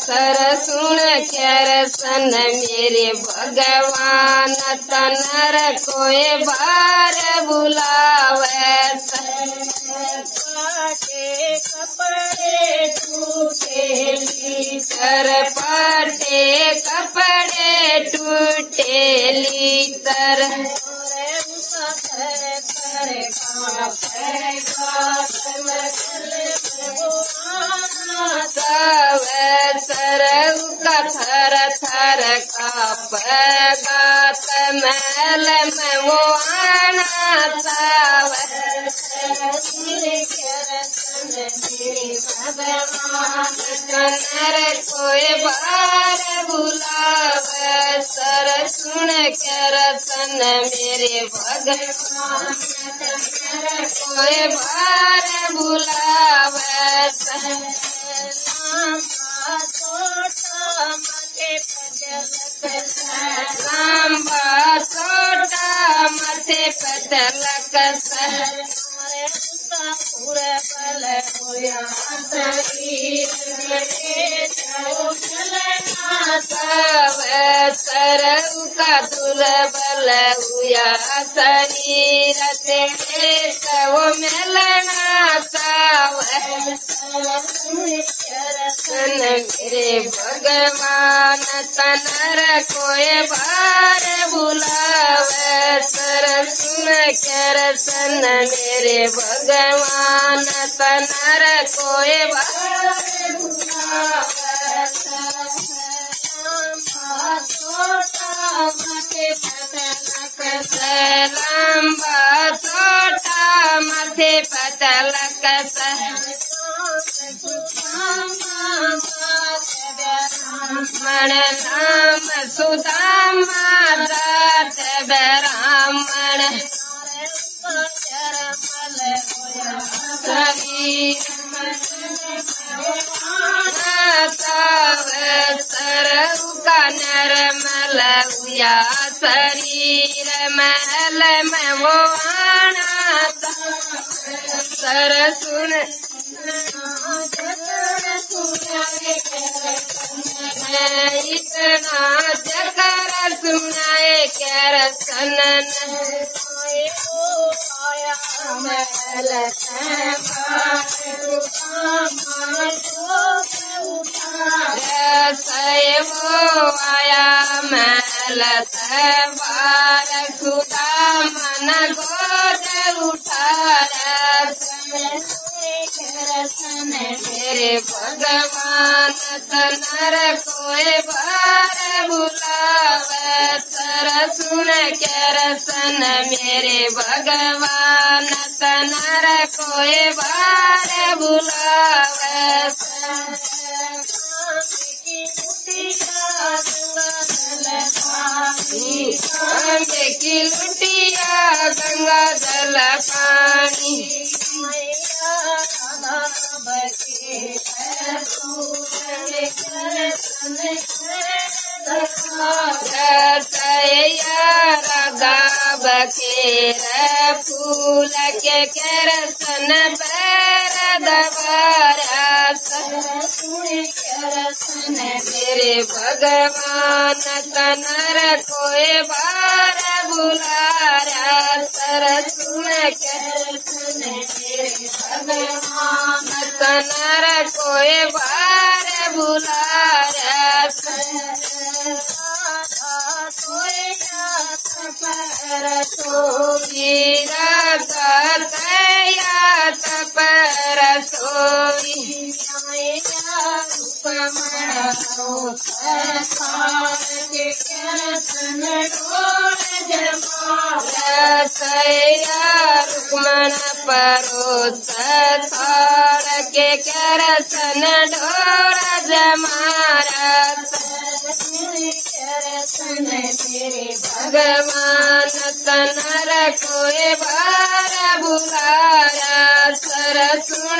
Sir सुन कर सन मेरे भगवान तनर कोई बार बुलावे कपड़े टूटे कर पाटे कपड़े टूटे ली तर। थर थर काप गात महल में वो आना सब कनर कोई बार बुलाव सर सुन कर सन मेरे भगवान कोई बार बुलाव सांबा छोटा मथे पतलक सब सरऊ का शरीर तेरे सब मिलना सन मेरे भगवान तनर कोई बार सर सुन कर सन मेरे भगवान तनर बार बुलाव लंबा छोटा मथे पतलक मन नाम सुदामा दात सर सुन। इतना जकर सुनाए कर सनन वो मेरे भगवान तनर कोई बार बुलाव सर सुन। कर सन मेरे भगवान तनर कोई बार बुलाव की लुटिया गंगा जल पानी। गाब के फूल के करसन पैर दबारा मेरे भगवान तनर कोई बार बुलारा सर सुन मेरे भगवान तनर कोई बार बुलारा पर सोई रुक्मण परोस थार के करसन ढोर जमारा भगवान तनर कोई बार बुलारा सर सुन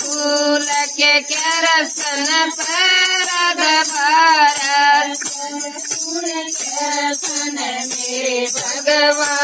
फूल के करसन पर दबारा मेरे भगवान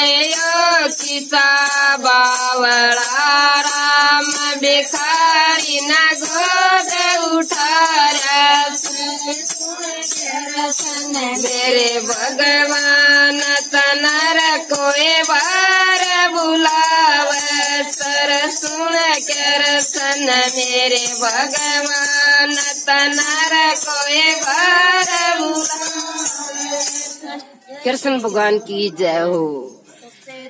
किसा बावड़ा राम भिखारी न गोद उठारा मेरे भगवान तनर कोई बार बुलाव सर सुन कर सन मेरे भगवान तनर कोई बार बुलाव कृष्ण भगवान की जय हो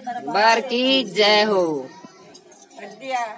बार की जय हो।